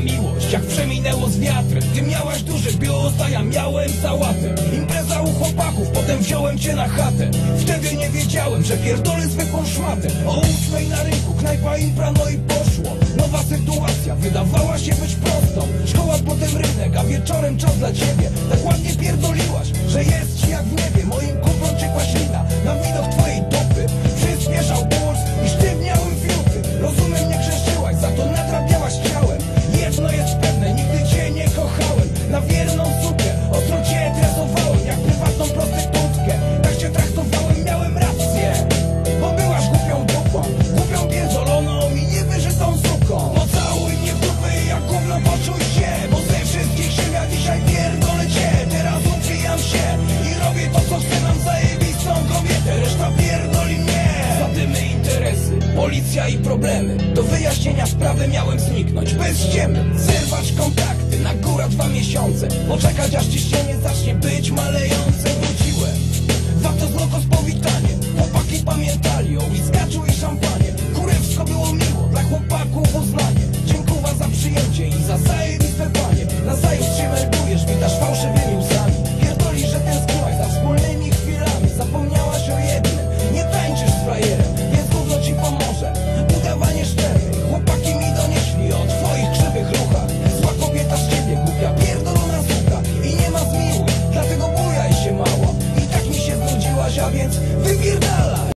była miłość Jak przeminęło z wiatrem. Ty miałaś duży biust, a ja miałem sałatę Impreza u chłopaków, potem wziąłem cię na chatę. Wtedy nie wiedziałem, że pierdolę zwykłą szmatę. O ósmej na rynku, knajpa impra, no i poszło. Nowa sytuacja, wydawała się być prostą. Szkoła, potem rynek, a wieczorem czas dla ciebie. Tak ładnie pierdolę się Bo ze wszystkich ziemia dzisiaj pierdolę cię. Teraz upijam się i robię to co chcę. Mam zajebistą kobietę, reszta pierdoli mnie. Zadymy interesy, policja i problemy. Do wyjaśnienia sprawy miałem zniknąć. Bez ściemy Zerwać kontakty na góra dwa miesiące. Poczekać aż ciśnienie zacznie być malejące Wróciłem, warto z z powitanie Chłopaki pamiętali o whiskaczu i